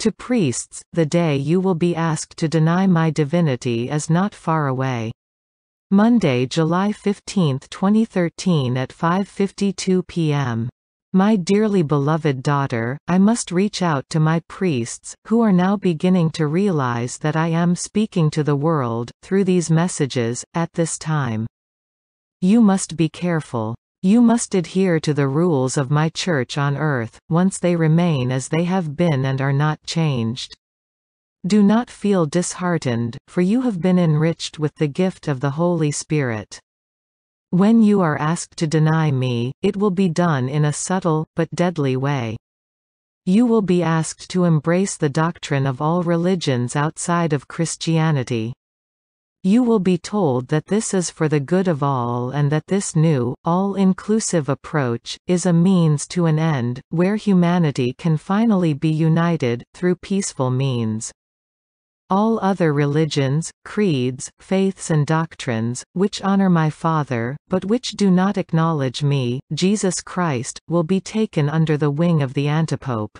To priests, the day you will be asked to deny my divinity is not far away. Monday, July 15, 2013 at 5.52 p.m. My dearly beloved daughter, I must reach out to my priests, who are now beginning to realize that I am speaking to the world, through these messages, at this time. You must be careful. You must adhere to the rules of my church on earth, once they remain as they have been and are not changed. Do not feel disheartened, for you have been enriched with the gift of the Holy Spirit. When you are asked to deny me, it will be done in a subtle, but deadly way. You will be asked to embrace the doctrine of all religions outside of Christianity. You will be told that this is for the good of all and that this new, all-inclusive approach, is a means to an end, where humanity can finally be united, through peaceful means. All other religions, creeds, faiths and doctrines, which honor my Father, but which do not acknowledge me, Jesus Christ, will be taken under the wing of the antipope.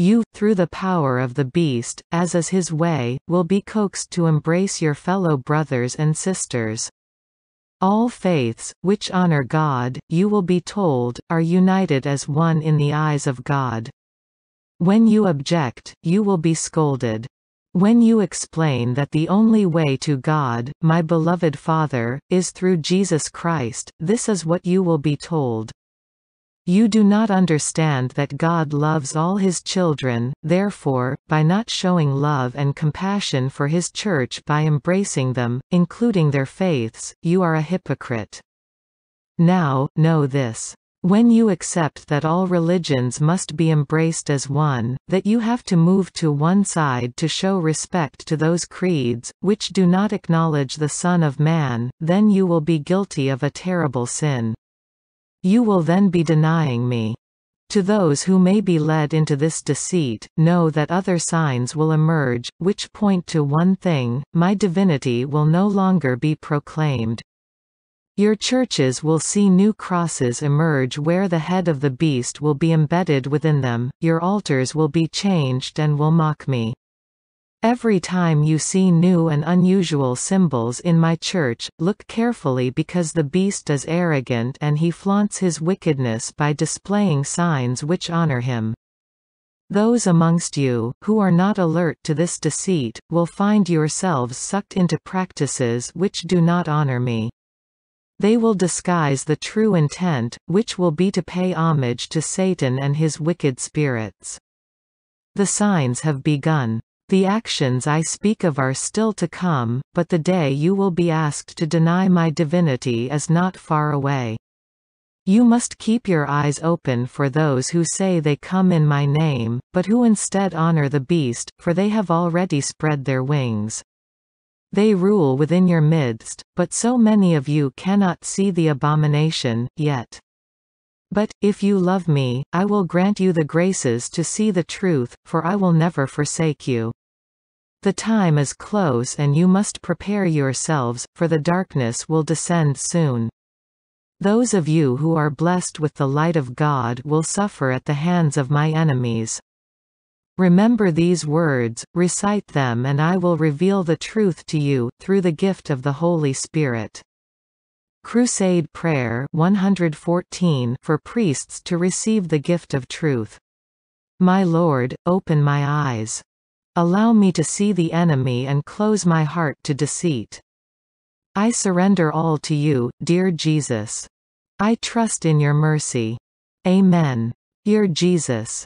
You, through the power of the beast, as is his way, will be coaxed to embrace your fellow brothers and sisters. All faiths, which honor God, you will be told, are united as one in the eyes of God. When you object, you will be scolded. When you explain that the only way to God, my beloved Father, is through Jesus Christ, this is what you will be told. You do not understand that God loves all his children, therefore, by not showing love and compassion for his church by embracing them, including their faiths, you are a hypocrite. Now, know this. When you accept that all religions must be embraced as one, that you have to move to one side to show respect to those creeds, which do not acknowledge the Son of Man, then you will be guilty of a terrible sin. You will then be denying me. To those who may be led into this deceit, know that other signs will emerge, which point to one thing, my divinity will no longer be proclaimed. Your churches will see new crosses emerge where the head of the beast will be embedded within them, your altars will be changed and will mock me. Every time you see new and unusual symbols in my church, look carefully because the beast is arrogant and he flaunts his wickedness by displaying signs which honor him. Those amongst you, who are not alert to this deceit, will find yourselves sucked into practices which do not honor me. They will disguise the true intent, which will be to pay homage to Satan and his wicked spirits. The signs have begun. The actions I speak of are still to come, but the day you will be asked to deny my divinity is not far away. You must keep your eyes open for those who say they come in my name, but who instead honor the beast, for they have already spread their wings. They rule within your midst, but so many of you cannot see the abomination, yet. But, if you love me, I will grant you the graces to see the truth, for I will never forsake you. The time is close and you must prepare yourselves, for the darkness will descend soon. Those of you who are blessed with the light of God will suffer at the hands of my enemies. Remember these words, recite them and I will reveal the truth to you, through the gift of the Holy Spirit. Crusade Prayer 114 for priests to receive the gift of truth. My Lord, open my eyes. Allow me to see the enemy and close my heart to deceit. I surrender all to you, dear Jesus. I trust in your mercy. Amen. Dear Jesus.